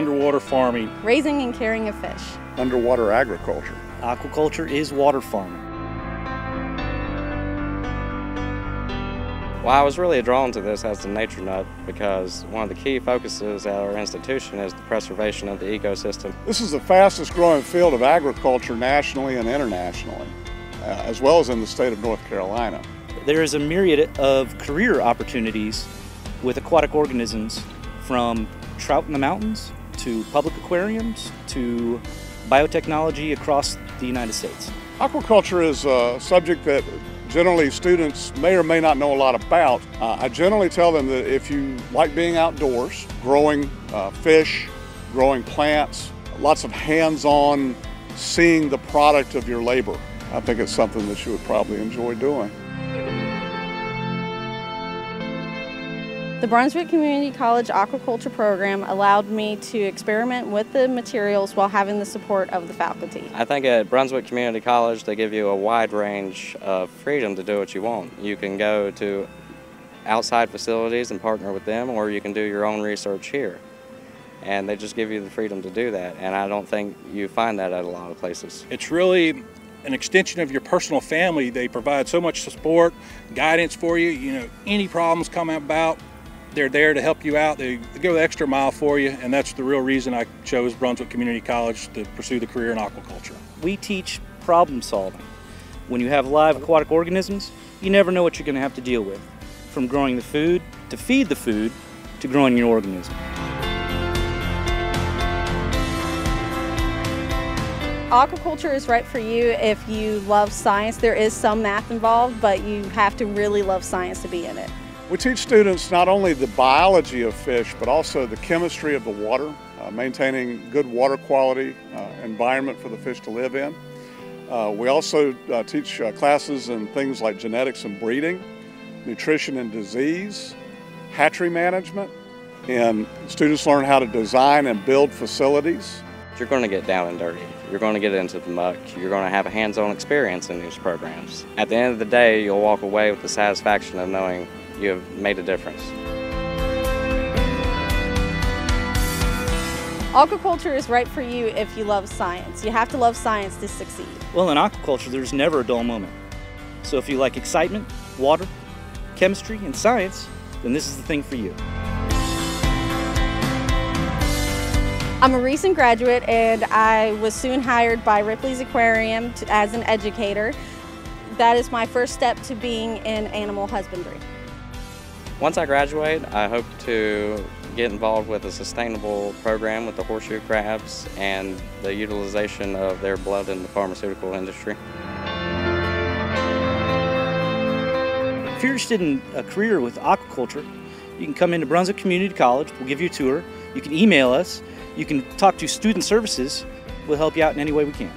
underwater farming, raising and caring of fish, underwater agriculture. Aquaculture is water farming. Well, I was really drawn to this as a nature nut because one of the key focuses at our institution is the preservation of the ecosystem. This is the fastest growing field of agriculture nationally and internationally, uh, as well as in the state of North Carolina. There is a myriad of career opportunities with aquatic organisms from trout in the mountains to public aquariums to biotechnology across the United States. Aquaculture is a subject that generally students may or may not know a lot about. Uh, I generally tell them that if you like being outdoors, growing uh, fish, growing plants, lots of hands-on seeing the product of your labor, I think it's something that you would probably enjoy doing. The Brunswick Community College Aquaculture program allowed me to experiment with the materials while having the support of the faculty. I think at Brunswick Community College they give you a wide range of freedom to do what you want. You can go to outside facilities and partner with them or you can do your own research here. And they just give you the freedom to do that and I don't think you find that at a lot of places. It's really an extension of your personal family. They provide so much support, guidance for you. You know, any problems come about, they're there to help you out. They go the extra mile for you, and that's the real reason I chose Brunswick Community College to pursue the career in aquaculture. We teach problem solving. When you have live aquatic organisms, you never know what you're going to have to deal with, from growing the food, to feed the food, to growing your organism. Aquaculture is right for you if you love science. There is some math involved, but you have to really love science to be in it. We teach students not only the biology of fish, but also the chemistry of the water, uh, maintaining good water quality uh, environment for the fish to live in. Uh, we also uh, teach uh, classes in things like genetics and breeding, nutrition and disease, hatchery management, and students learn how to design and build facilities. You're going to get down and dirty. You're going to get into the muck. You're going to have a hands-on experience in these programs. At the end of the day, you'll walk away with the satisfaction of knowing you have made a difference. Aquaculture is right for you if you love science. You have to love science to succeed. Well, in aquaculture, there's never a dull moment. So if you like excitement, water, chemistry, and science, then this is the thing for you. I'm a recent graduate and I was soon hired by Ripley's Aquarium to, as an educator. That is my first step to being in animal husbandry. Once I graduate, I hope to get involved with a sustainable program with the horseshoe crabs and the utilization of their blood in the pharmaceutical industry. If you're interested in a career with aquaculture, you can come into Brunswick Community College. We'll give you a tour. You can email us. You can talk to Student Services. We'll help you out in any way we can.